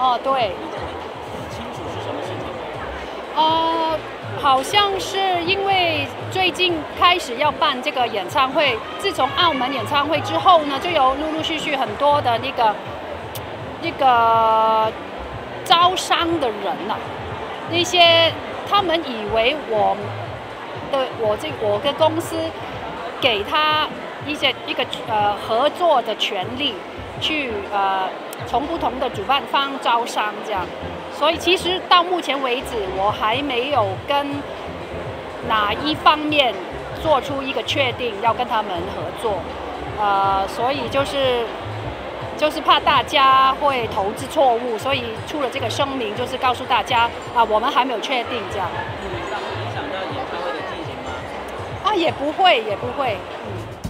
哦，对。清楚是什么事情？呃，好像是因为最近开始要办这个演唱会，自从澳门演唱会之后呢，就有陆陆续续很多的那个那个招商的人呐、那些他们以为我的我这我的公司给他一些一个呃合作的权利，去呃从不同的主办方招商这样，所以其实到目前为止我还没有跟哪一方面做出一个确定要跟他们合作，呃，所以就是就是怕大家会投资错误，所以出了这个声明，就是告诉大家啊，我们还没有确定这样。嗯影响到演唱会的进行吗？啊，也不会，也不会，嗯。